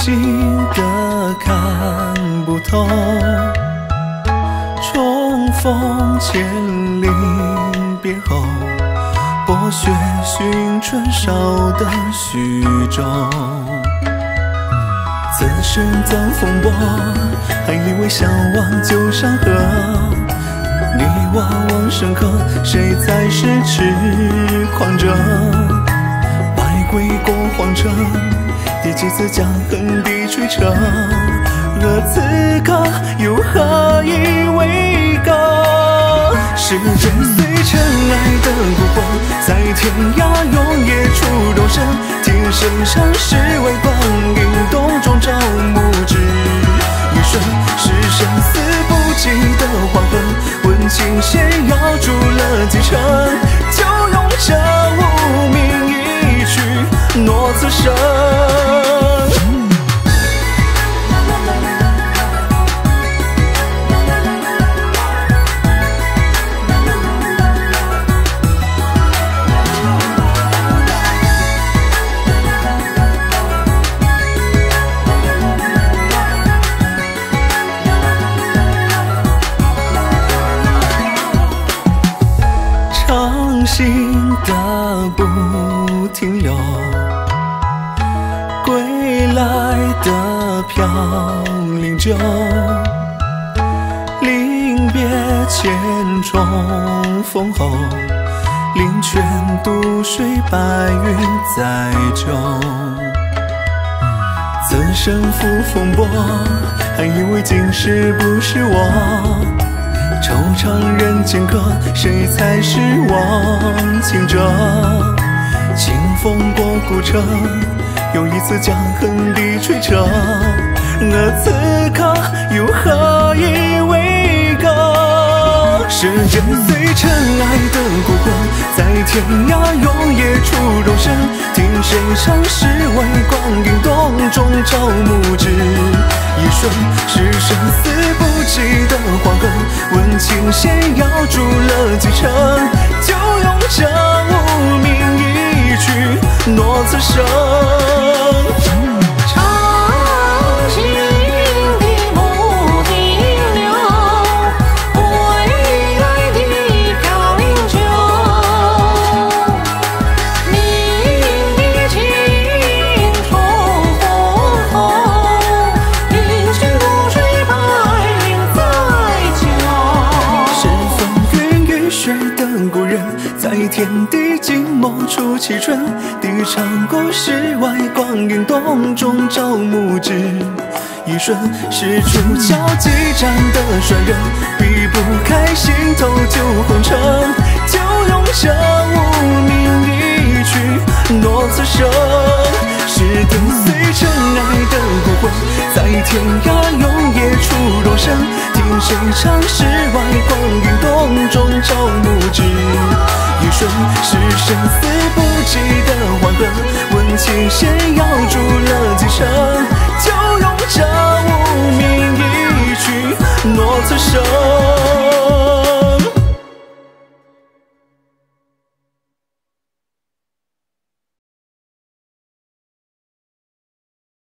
心的看不透，重逢千里别后，薄雪寻春少的徐州，此生遭风波？还以为笑忘旧山河，你我往生客，谁才是痴狂者？第几次将横笛吹彻？而此刻又何以为歌？时间随尘埃的孤魂，在天涯永夜处容身。天生上世外光阴洞中朝暮只一瞬，是生死不羁的黄昏。问情仙遥心的不停留，归来的飘零酒，临别前重逢后，林泉渡水，白云载酒。此生赴风波，还以为今世不是我。惆怅人间客，谁才是忘情者？清风过古城，又一次将横笛吹彻。而此刻又何以为歌？时间随尘埃的孤魂，在天涯永夜处容身。听谁唱世外光阴洞中朝暮只一瞬，是生死不。问情仙遥筑了几程，就用这无名一曲诺此生。天地静默处凄春。低唱过世外光阴洞中朝暮只一瞬，是出鞘激战的帅人，避不开心头旧红尘，就用这无名一曲诺此生。是跟随尘埃的孤魂，在天涯永夜处容身。听谁唱世是生死不羁的黄昏。问情仙遥筑了几生，就用这无名一曲诺此生。